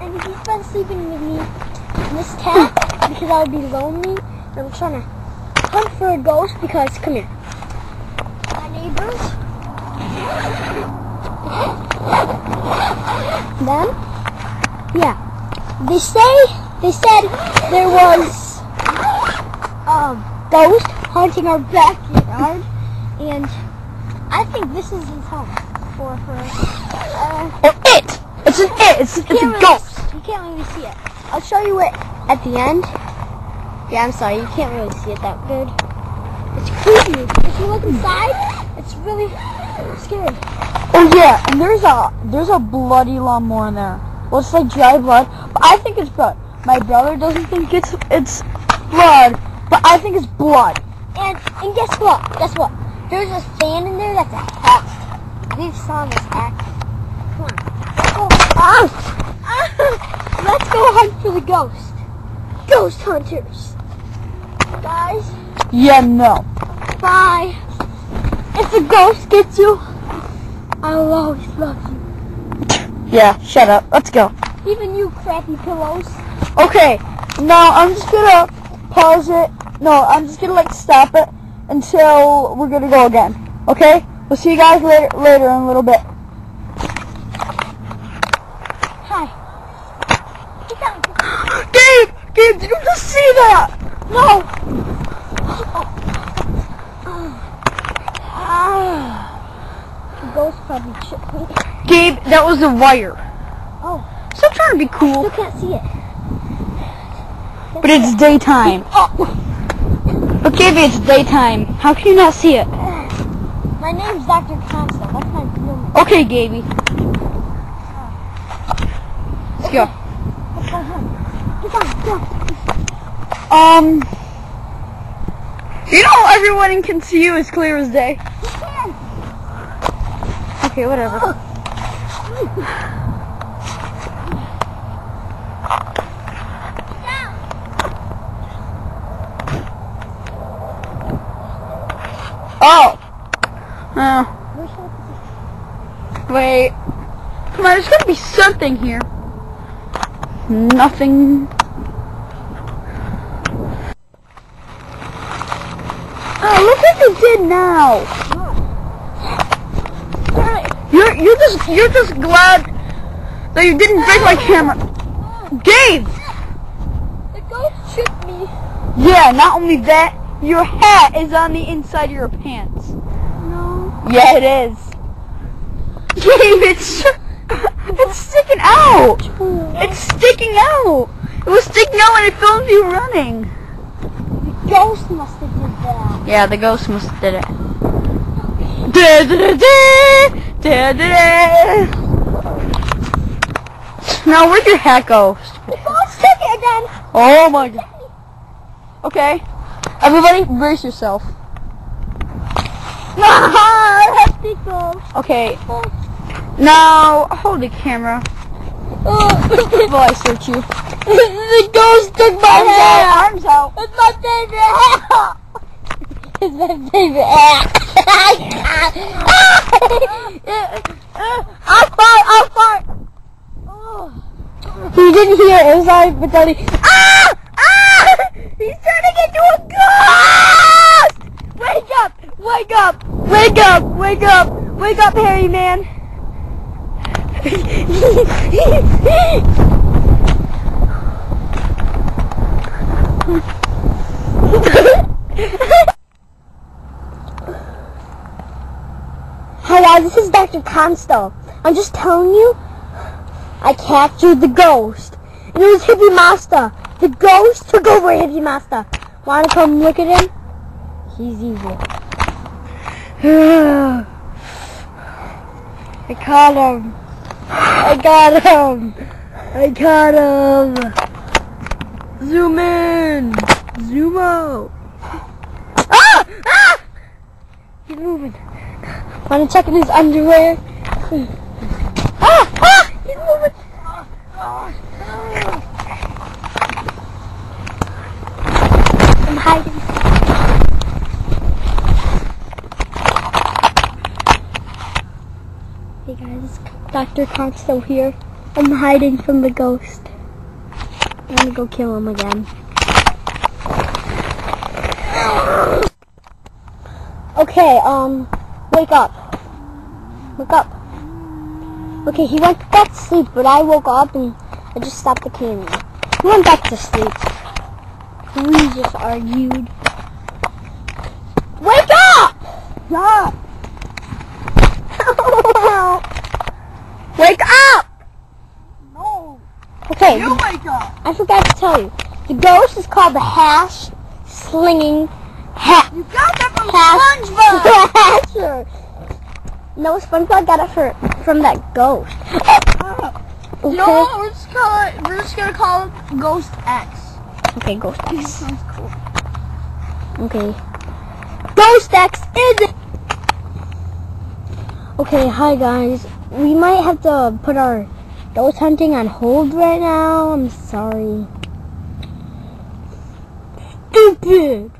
and he's been sleeping with me in this tent because I would be lonely. And I'm trying to hunt for a ghost because, come here. My neighbors. Them. Yeah. They say, they said there was a ghost haunting our backyard. And I think this is his home for her. Uh, Or it! It's it! It's, it's a really- ghost! You can't really see it. I'll show you it at the end. Yeah, I'm sorry, you can't really see it that good. It's creepy. If you look inside, it's really scary. Oh yeah, and there's a there's a bloody lawnmower in there. Looks like dry blood, but I think it's blood. My brother doesn't think it's it's blood, but I think it's blood. And and guess what? Guess what? There's a fan in there that's a hat. We've saw this hat. Come on. Let's go. Ah! Ah! Let's go hunt for the ghost. Ghost hunters. Guys, Yeah, no. bye. If the ghost gets you, I'll always love you. Yeah, shut up. Let's go. Even you crappy pillows. Okay, now I'm just gonna pause it. No, I'm just gonna like stop it until we're gonna go again. Okay? We'll see you guys later later in a little bit. Hi. Get down. Gabe! Gabe, did you just see that? No. Ah. Ghost probably tripped me. Gabe, that was a wire. Oh, Stop trying to be cool. still can't see it. But it's daytime. Oh. But Gabe, it's daytime. How can you not see it? My name's Dr. Consto. That's my real name. Okay, Gaby. Let's go. Let's go home. Get down, get down. Um, you know everyone can see you as clear as day. Okay, whatever. Oh. Oh. Wait. Come on, there's gotta be something here. Nothing. Oh, look what they did now. You're you're just you're just glad that you didn't break my camera. Gabe! The ghost tripped me. Yeah, not only that, your hat is on the inside of your pants. No. Yeah, it is. Gabe, it's it's sticking out. It's sticking out. It was sticking out when I filmed you running. The ghost must have did that. Yeah, the ghost must have did it. Da, da, da, da, da, da. Now where'd your hat go? The ghost took it again. Oh my god. Okay. Everybody brace yourself. Okay. Oh. Now hold the camera Oh. while I search you. The ghost took my Arms out, arms out. It's my favorite. It's my favorite hat. I'll fart, I'll fart. He didn't hear it. Was like Vitelli. Ah! Ah! He's turning into a ghost! Wake up! Wake up! Wake up! Wake up! Wake up, Harry man! Hi is I'm just telling you, I captured the ghost. And it was Hippie Master. The ghost took over Hippie Master. Wanna come look at him? He's evil. I caught him. I got him. I caught him. Zoom in. Zoom out. Ah! Ah! He's moving. Wanna check in his underwear? Ah! Ah! He's moving. I'm hiding. Hey guys, Dr. Consto here. I'm hiding from the ghost. I'm gonna go kill him again. Okay, um, wake up. Wake up. Okay, he went back to sleep, but I woke up and I just stopped the camera. He went back to sleep. We just argued. Wake up! Stop! Wake up! No. Okay, You wake up. I forgot to tell you. The ghost is called the hash slinging hat. You got that from SpongeBob. No, SpongeBob got it for, from that ghost. Okay. No, we're just call it. We're just gonna call it Ghost X. Okay, Ghost That X. sounds cool. Okay. Ghost X is it? Okay, hi guys. We might have to put our ghost hunting on hold right now. I'm sorry. Stupid.